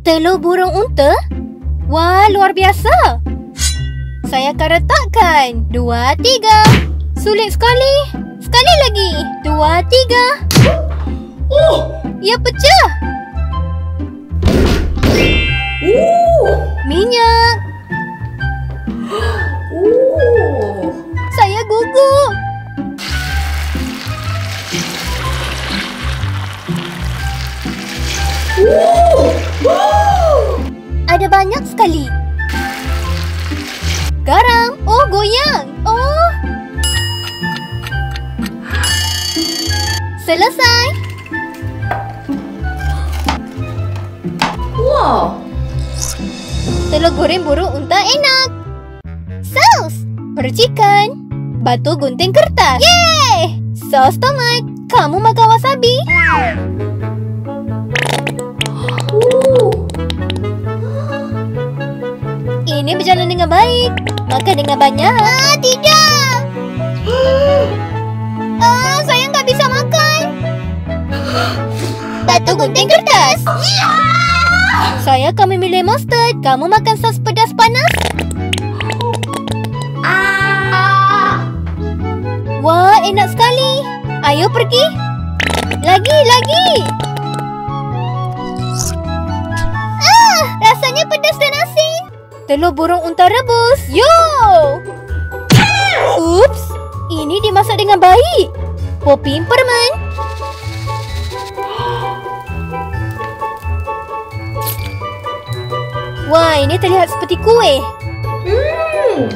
Telur burung unta? Wah, luar biasa. Saya akan letakkan. Dua, tiga. Sulit sekali. Sekali lagi. Dua, tiga. Oh! Ia pecah. Oh! Minyak. Oh! Saya gugup. Oh! Ada banyak sekali. Garam. Oh, goyang. Oh. Selesai. Wow! Telur goreng burung unta enak. Saus. Percikan. Batu gunting kertas. Yeay! Saus tomat. Kamu makan wasabi? Ini berjalan dengan baik. Makan dengan banyak. Ah, tidak. Ah, saya nggak bisa makan. Batu gunting kertas. Saya akan memilih mustard. Kamu makan sos pedas panas? Ah! Wah, enak sekali. Ayo pergi. Lagi, lagi. Telur burung unta rebus. Yo! Ups, ini dimasak dengan baik. Popping permen. Wah, ini terlihat seperti kuih. Hmm!